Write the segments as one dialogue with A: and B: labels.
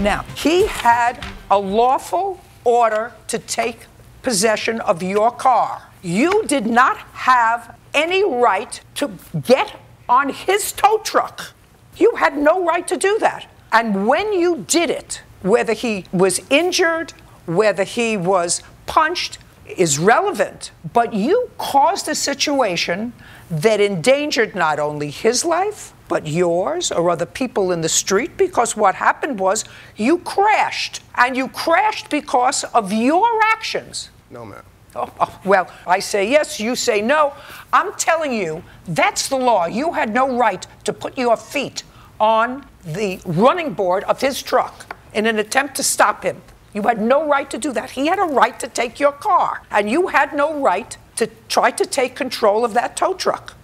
A: Now, he had a lawful order to take possession of your car. You did not have any right to get on his tow truck. You had no right to do that. And when you did it, whether he was injured, whether he was punched, is relevant. But you caused a situation that endangered not only his life, but yours or other people in the street because what happened was you crashed. And you crashed because of your actions.
B: No, ma'am.
A: Oh, oh, well, I say yes, you say no. I'm telling you, that's the law. You had no right to put your feet on the running board of his truck in an attempt to stop him. You had no right to do that. He had a right to take your car, and you had no right to try to take control of that tow truck.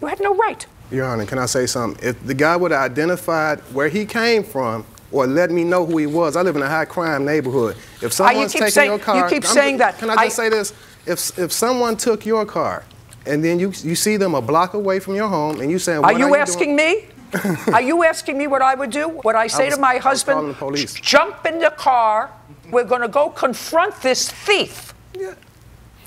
A: You had no right.
B: Your Honor, can I say something? If the guy would have identified where he came from or let me know who he was, I live in a high crime neighborhood. If someone's taking
A: saying-
B: your car,
A: you keep
B: I'm
A: saying that.
B: Can I just
A: I-
B: say this? If if someone took your car and then you you see them a block away from your home and you saying,
A: Are you,
B: are
A: asking
B: doing?
A: me? are you asking me what I would do? What I say
B: was-
A: to my husband?
B: calling the police.
A: Jump in the car. We're going to go confront this thief.
B: Yeah.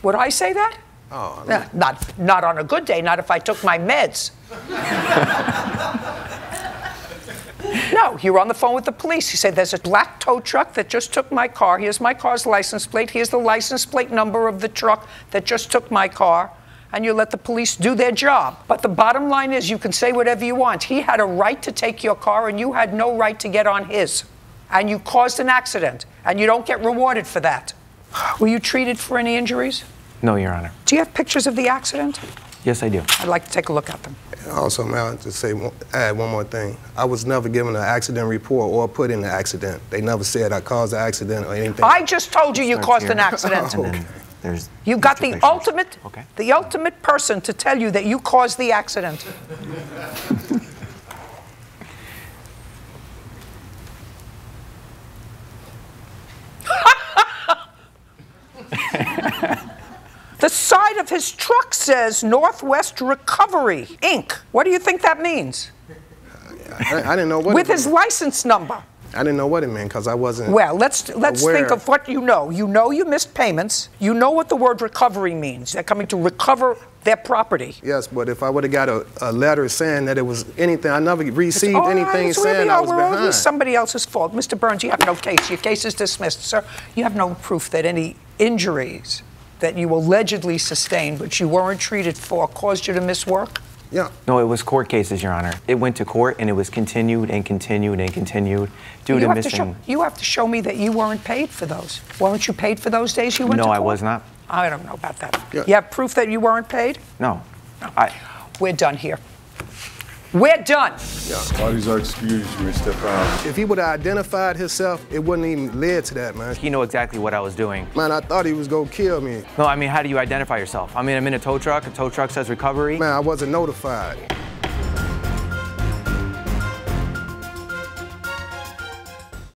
A: Would I say that?
B: Oh,
A: not, not on a good day, not if I took my meds. no, you're on the phone with the police. You said, There's a black tow truck that just took my car. Here's my car's license plate. Here's the license plate number of the truck that just took my car. And you let the police do their job. But the bottom line is, you can say whatever you want. He had a right to take your car, and you had no right to get on his. And you caused an accident, and you don't get rewarded for that. Were you treated for any injuries?
C: No, Your Honor.
A: Do you have pictures of the accident?
C: Yes, I do.
A: I'd like to take a look at them.
B: Also, may I just say, add one more thing? I was never given an accident report or put in the accident. They never said I caused the accident or anything.
A: I just told you you caused
C: here.
A: an accident.
C: And then there's
A: You got the ultimate,
C: Okay.
A: the ultimate person to tell you that you caused the accident. The side of his truck says Northwest Recovery, Inc. What do you think that means?
B: I, I didn't know what
A: With
B: it
A: his license number.
B: I didn't know what it meant because I wasn't.
A: Well, let's let's
B: aware.
A: think of what you know. You know you missed payments. You know what the word recovery means. They're coming to recover their property.
B: Yes, but if I would have got a, a letter saying that it was anything, I never received
A: right,
B: anything
A: wherever
B: saying I was behind.
A: It's somebody else's fault. Mr. Burns, you have no case. Your case is dismissed, sir. You have no proof that any injuries that you allegedly sustained, but you weren't treated for, caused you to miss work.
B: yeah.
C: No, it was court cases, Your Honor. It went to court and it was continued and continued and continued due
A: you
C: to
A: have
C: missing.
A: to show. You have to show me that you weren't paid for those. Weren't you paid for those days you went to? court?
C: No, I was not.
A: I don't know about that.
B: Yeah.
A: You have proof that you weren't paid?
C: No. I,
A: We're done here. We're done.
D: Yeah, Parties are excused. You may step out.
B: If he would have identified himself, it wouldn't even led to that, man.
C: he knew exactly what I was doing.
B: Man, I thought he was gonna kill me.
C: No, I mean, how do you identify yourself? I mean, I'm in a tow truck. A tow truck says recovery.
B: Man, I wasn't notified.